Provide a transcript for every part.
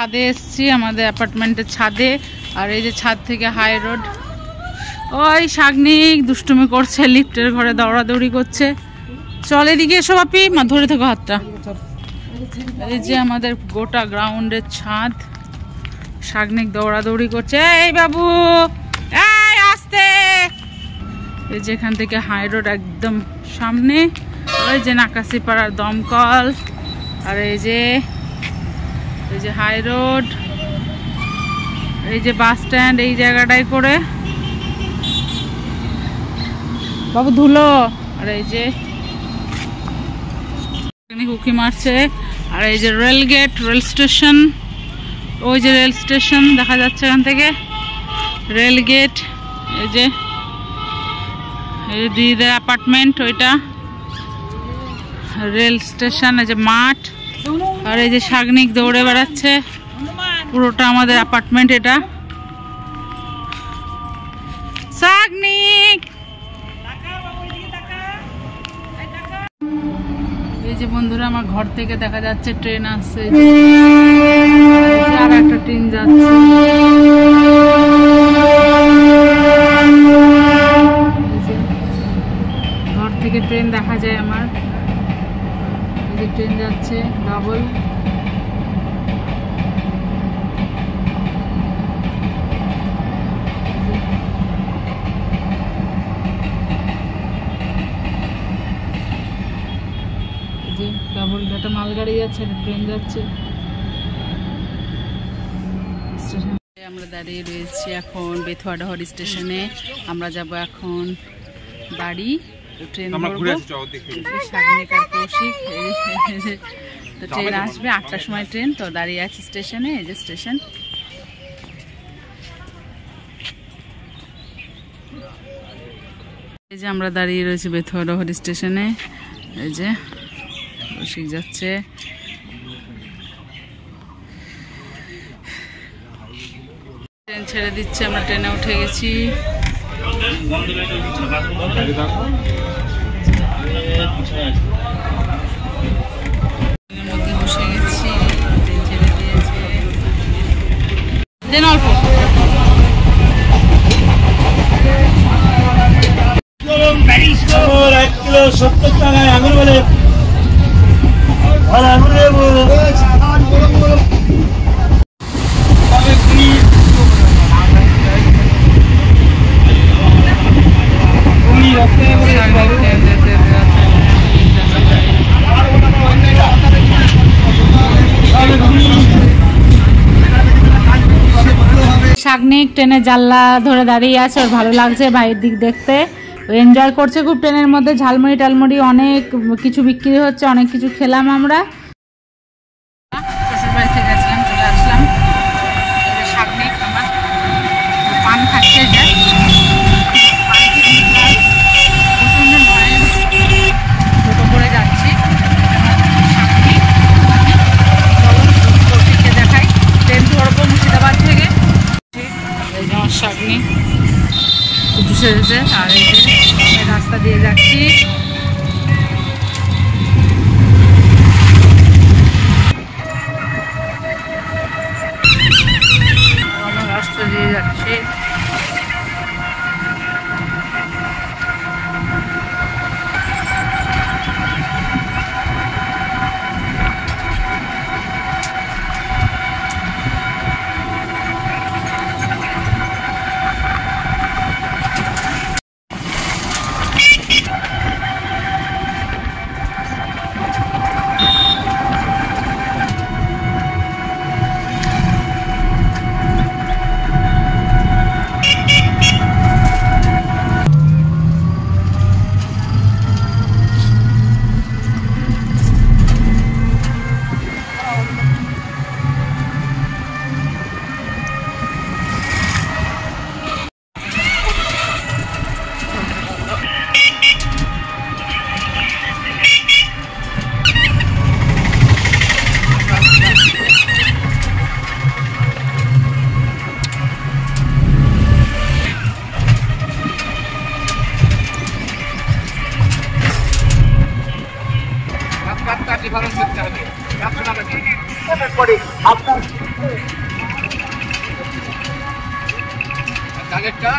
ছাদে এসছি, আমাদের অ্যাপার্টমেন্টের ছাদে, আর এই যে ছাদ থেকে হাই রোড ওই শাগনিক দুষ্টুমি করছে, লিফটের ঘরে দৌড়াদৌড়ি করছে। চল এদিকে এসো বাপি, মা, ধরে থাকো হাতটা। এই যে আমাদের গোটা গ্রাউন্ডের ছাদ। শাগনিক দৌড়াদৌড়ি করছে, এই বাবু, এই, আসতে! এই যে এখান থেকে হাই রোড একদম সামনে। ওই যে নাকাশি পাড়ার দমকল। আর এই যে এই যে হাই রোড এই যে বাস স্ট্যান্ড এই জায়গাটায় করে। বাবু ধুলো। আর এই যে উকি মারছে। আর এই যে রেল গেট রেল স্টেশন ওই যে রেল স্টেশন দেখা যাচ্ছে এখান থেকে। রেল গেট এই যে এই যে দিদিদের অ্যাপার্টমেন্ট ওইটা। রেল স্টেশন এই যে মাঠ। আর এই যে শাগনিক দৌড়ে বেড়াচ্ছে। পুরোটা আমাদের অ্যাপার্টমেন্ট এটা। শাগনিক এই যে বন্ধুরা, আমার ঘর থেকে দেখা যাচ্ছে ট্রেন আসছে। আর একটা ট্রেন যাচ্ছে। ঘর থেকে ট্রেন দেখা যায় আমার এই যে ট্রেন যাচ্ছে ডাবল এই যে ডাবল একটা মালগাড়ি যাচ্ছে একটা ট্রেন যাচ্ছে। স্টেশন আমরা দাঁড়িয়ে রয়েছি এখন বেথুয়াডাহর স্টেশনে। আমরা যাব এখন বাড়ি ট্রেন তো ট্রেন আসবে আটটার সময় ট্রেন তো দাঁড়িয়ে আছি স্টেশনে এই যে স্টেশন। এই যে আমরা দাঁড়িয়ে রয়েছি বেথুয়াডহর স্টেশনে। এই যে কৌশিক যাচ্ছে। ট্রেন ছেড়ে দিচ্ছে, আমরা ট্রেনে উঠে গেছি। মধ্যে বসে গেছি, ট্রেন ছেড়ে সত্তর টাকায় বলে শাগনিক ট্রেনের জানলা ধরে দাঁড়িয়ে আছে ওর ভালো লাগছে বাইরের দিক দেখতে। এনজয় করছে খুব ট্রেনের মধ্যে, ঝালমুড়ি টালমুড়ি অনেক কিছু বিক্রি হচ্ছে, অনেক কিছু খেলাম আমরা। শ্বশুরবাড়ি থেকে গেছিলাম আর রাস্তা দিয়ে যাচ্ছি। চালেরটা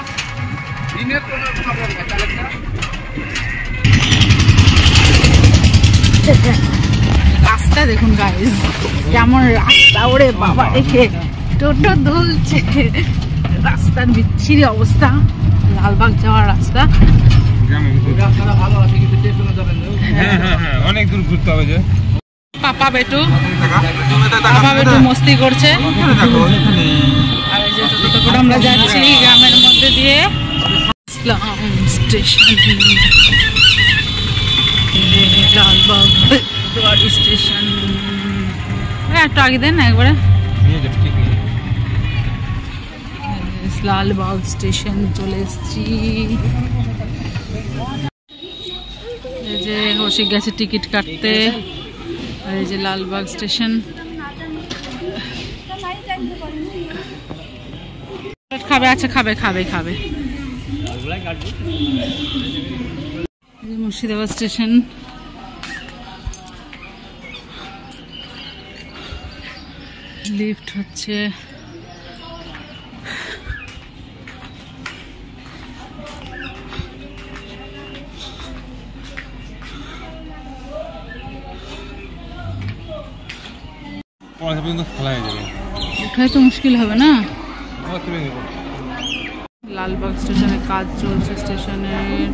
দিনের কোনো খবর না চালেরটা রাস্তা দেখুন গাইজ কেমন রাস্তা ওরে বাবা রেখে টোটো দুলছে। রাস্তার বিচ্ছিরি অবস্থা লালবাগ যাওয়ার রাস্তা। হ্যাঁ, হ্যাঁ, হ্যাঁ, অনেক দূর ঘুরতে হবে যে। পাপা বেটু। পাপা বেটু মস্তি করছে। করে আমরা যাচ্ছি গ্রামের মধ্যে দিয়ে। স্টেশন একটু আগে দেন একবারে। লালবাগ স্টেশন চলে এসেছি। যে কৌশিক গেছে টিকিট কাটতে। এই যে লালবাগ স্টেশন। খাবে আছে খাবে খাবে খাবে। মুর্শিদাবাদ স্টেশন। লিফট হচ্ছে। পড়াশোনা পর্যন্ত খোলা হয়ে যাবে। উঠাই তো মুশকিল হবে না? লালবাগ স্টেশনে কাজ চলছে স্টেশনের